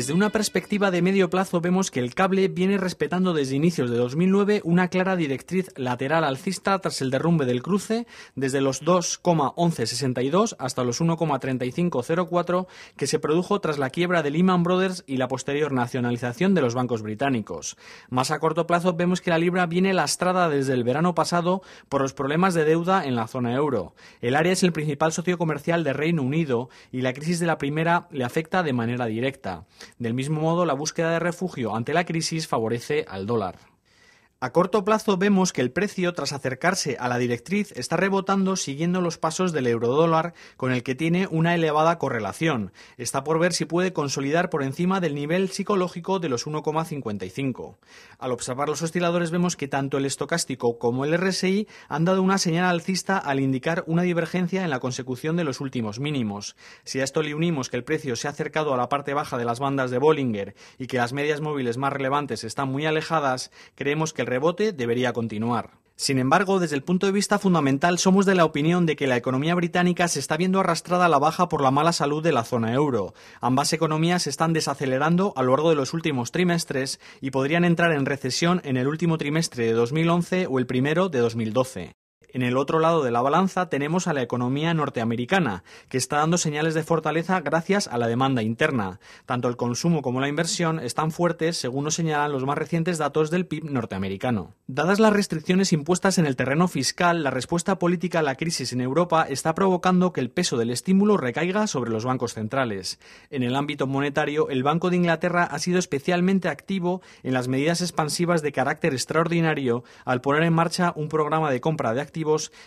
Desde una perspectiva de medio plazo vemos que el cable viene respetando desde inicios de 2009 una clara directriz lateral alcista tras el derrumbe del cruce desde los 2,1162 hasta los 1,3504 que se produjo tras la quiebra de Lehman Brothers y la posterior nacionalización de los bancos británicos. Más a corto plazo vemos que la libra viene lastrada desde el verano pasado por los problemas de deuda en la zona euro. El área es el principal socio comercial de Reino Unido y la crisis de la primera le afecta de manera directa. Del mismo modo, la búsqueda de refugio ante la crisis favorece al dólar. A corto plazo vemos que el precio, tras acercarse a la directriz, está rebotando siguiendo los pasos del eurodólar, con el que tiene una elevada correlación. Está por ver si puede consolidar por encima del nivel psicológico de los 1,55. Al observar los osciladores vemos que tanto el estocástico como el RSI han dado una señal alcista al indicar una divergencia en la consecución de los últimos mínimos. Si a esto le unimos que el precio se ha acercado a la parte baja de las bandas de Bollinger y que las medias móviles más relevantes están muy alejadas, creemos que el rebote debería continuar. Sin embargo, desde el punto de vista fundamental, somos de la opinión de que la economía británica se está viendo arrastrada a la baja por la mala salud de la zona euro. Ambas economías se están desacelerando a lo largo de los últimos trimestres y podrían entrar en recesión en el último trimestre de 2011 o el primero de 2012. En el otro lado de la balanza tenemos a la economía norteamericana, que está dando señales de fortaleza gracias a la demanda interna. Tanto el consumo como la inversión están fuertes, según nos señalan los más recientes datos del PIB norteamericano. Dadas las restricciones impuestas en el terreno fiscal, la respuesta política a la crisis en Europa está provocando que el peso del estímulo recaiga sobre los bancos centrales. En el ámbito monetario, el Banco de Inglaterra ha sido especialmente activo en las medidas expansivas de carácter extraordinario al poner en marcha un programa de compra de activos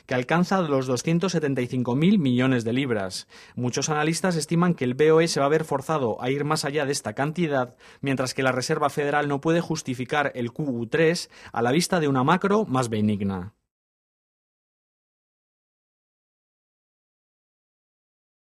que alcanza los 275.000 millones de libras. Muchos analistas estiman que el BOE se va a ver forzado a ir más allá de esta cantidad, mientras que la Reserva Federal no puede justificar el QU3 a la vista de una macro más benigna.